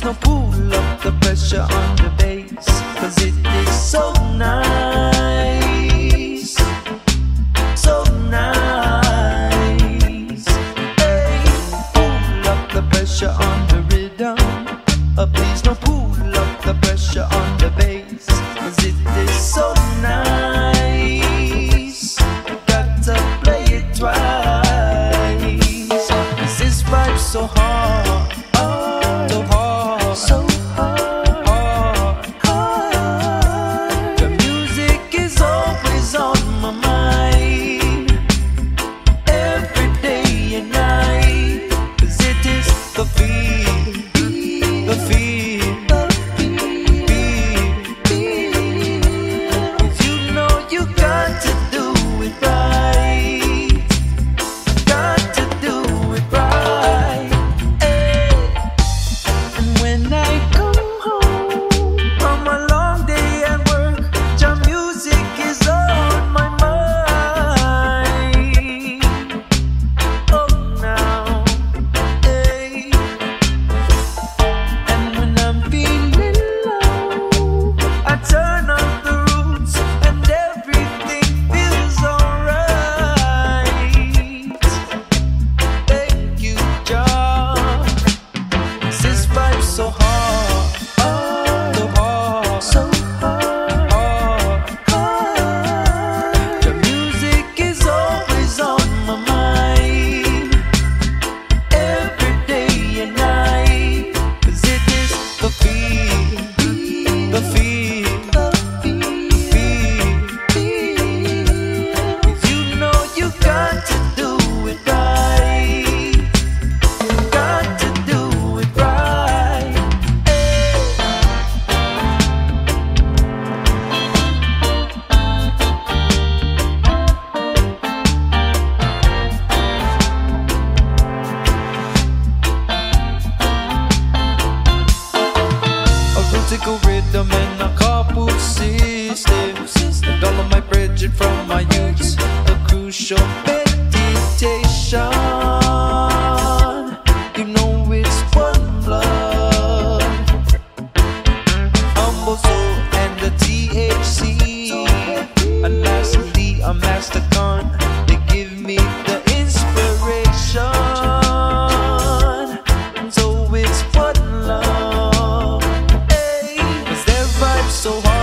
There's no pull up the pressure on the bass, cause it is so nice. So nice. Hey, pull up the pressure on the rhythm. Oh, please no pull up the pressure on the bass, cause it is so nice. Got to play it twice. This vibe so hard. from my youth, a crucial meditation. You know it's one love, humble soul and the THC. A nasty, the mastercon, they give me the inspiration. So it's one love. Hey, is their vibe so hard?